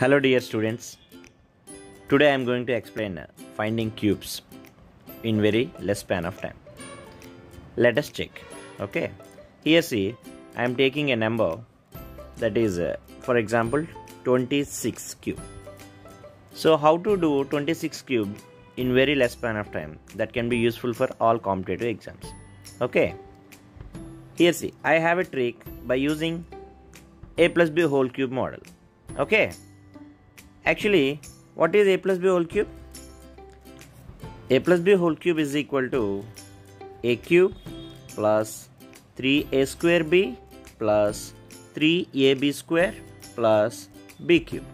Hello dear students. Today I am going to explain finding cubes in very less span of time. Let us check. Okay. Here see I am taking a number that is uh, for example 26 cube. So how to do 26 cube in very less span of time that can be useful for all competitive exams. Okay. Here see I have a trick by using a plus b whole cube model. Okay. Actually, what is a plus b whole cube? a plus b whole cube is equal to a cube plus 3a square b plus 3ab square plus b cube.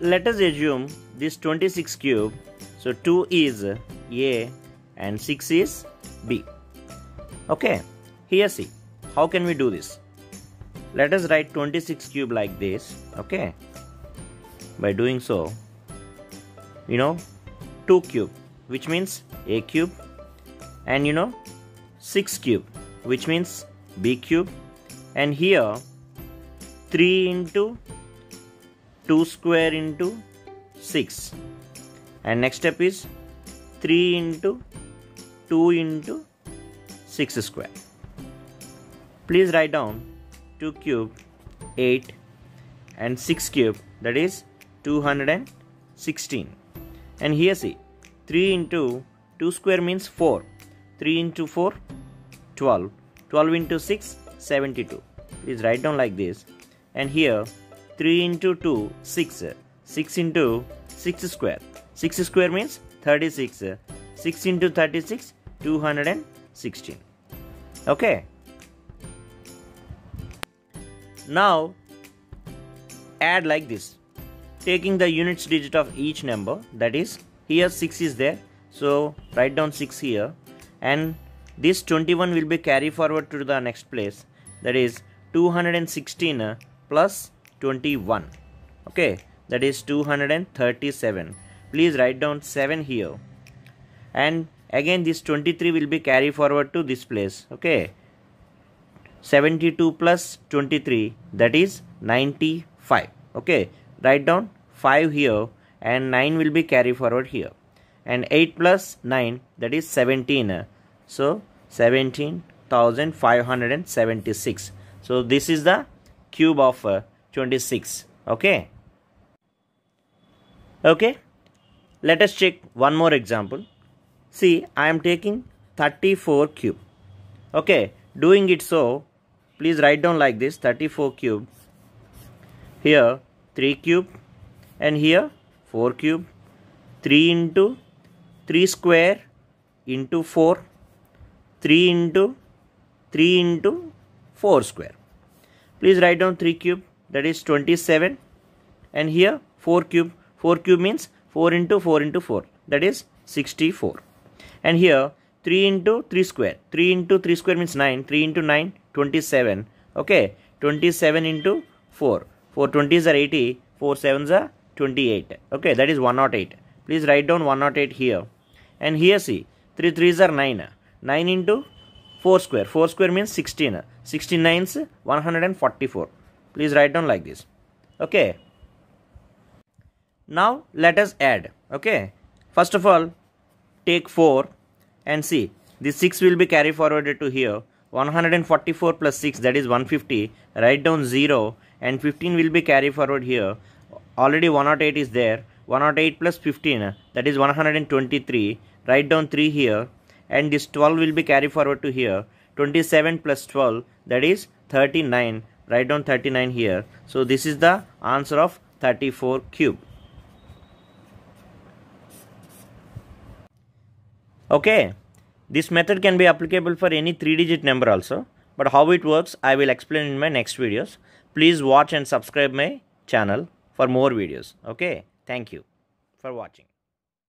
Let us assume this 26 cube. So 2 is a and 6 is b. Okay, here see how can we do this let us write 26 cube like this okay? By doing so you know 2 cube which means a cube and you know 6 cube which means b cube and here 3 into 2 square into 6 and next step is 3 into 2 into 6 square. Please write down 2 cube 8 and 6 cube that is 216 and here see 3 into 2 square means 4 3 into 4 12 12 into 6 72 please write down like this. And here 3 into 2 6 6 into 6 square. 6 square means 36 6 into 36 216 okay now add like this. Taking the units digit of each number that is here 6 is there. So write down 6 here. And this 21 will be carry forward to the next place. That is 216 plus 21 okay that is 237 please write down 7 here. And again this 23 will be carry forward to this place. Okay 72 plus 23 that is 95 okay write down 5 here and 9 will be carry forward here. And 8 plus 9 that is 17 so 17576 so this is the cube of uh, 26 okay? Okay? Let us check one more example. See i am taking 34 cube. Okay doing it so please write down like this 34 cube here 3 cube and here 4 cube 3 into 3 square into 4 3 into 3 into 4 square. Please write down 3 cube that is 27 and here 4 cube 4 cube means 4 into 4 into 4 that is 64 and here 3 into 3 square. 3 into 3 square means 9 3 into 9 27 okay. 27 into 4 4 20s are 80 4 7s are 28 okay. That is 108 please write down 108 here. And here see 3 3s are 9 9 into 4 square. 4 square means 16 69 is 144 please write down like this. Okay. Now let us add. Okay. First of all take 4 and see this 6 will be carried forward to here. 144 plus 6 that is 150 write down 0 and 15 will be carried forward here. Already 108 is there. 108 plus 15 that is 123 write down 3 here and this 12 will be carried forward to here. 27 plus 12 that is 39 write down 39 here. So this is the answer of 34 cube Okay, this method can be applicable for any 3 digit number also. But how it works, I will explain in my next videos. Please watch and subscribe my channel for more videos. Okay, thank you for watching.